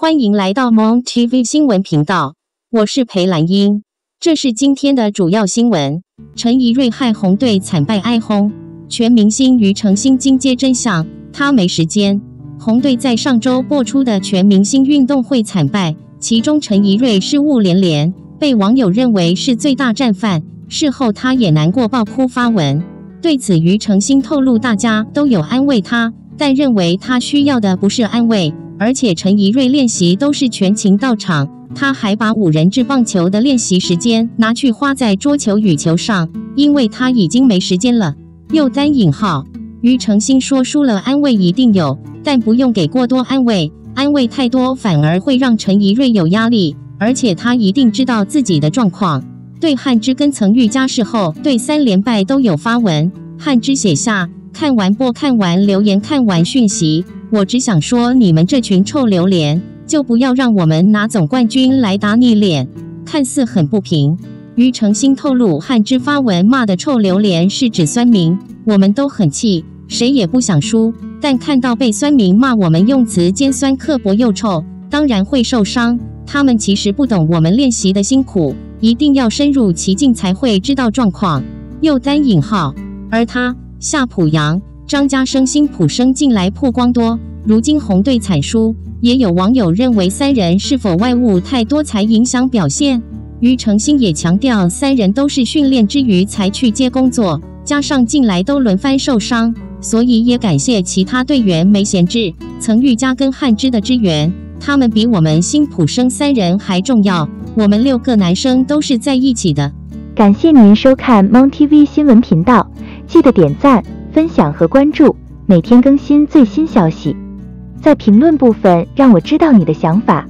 欢迎来到 Mon TV 新闻频道，我是裴兰英。这是今天的主要新闻：陈怡瑞害红队惨败哀轰，全明星于程心惊揭真相，他没时间。红队在上周播出的全明星运动会惨败，其中陈怡瑞失误连连，被网友认为是最大战犯。事后他也难过爆哭发文，对此于程心透露，大家都有安慰他，但认为他需要的不是安慰。而且陈怡瑞练习都是全勤到场，他还把五人制棒球的练习时间拿去花在桌球、羽球上，因为他已经没时间了。又单引号，于诚心说输了安慰一定有，但不用给过多安慰，安慰太多反而会让陈怡瑞有压力，而且他一定知道自己的状况。对汉之跟曾玉家事后，对三连败都有发文，汉之写下看完播、看完留言、看完讯息。我只想说，你们这群臭榴莲，就不要让我们拿总冠军来打你脸。看似很不平，于诚心透露，汉之发文骂的臭榴莲是指酸民，我们都很气，谁也不想输，但看到被酸民骂我们用词尖酸刻薄又臭，当然会受伤。他们其实不懂我们练习的辛苦，一定要深入其境才会知道状况。又单引号，而他夏普阳。张家生、辛普生近来曝光多，如今红队惨输，也有网友认为三人是否外物太多才影响表现。于诚心也强调，三人都是训练之余才去接工作，加上近来都轮番受伤，所以也感谢其他队员没闲置。曾玉佳跟汉之的支援，他们比我们辛普生三人还重要。我们六个男生都是在一起的。感谢您收看 Mon TV 新闻频道，记得点赞。分享和关注，每天更新最新消息，在评论部分让我知道你的想法。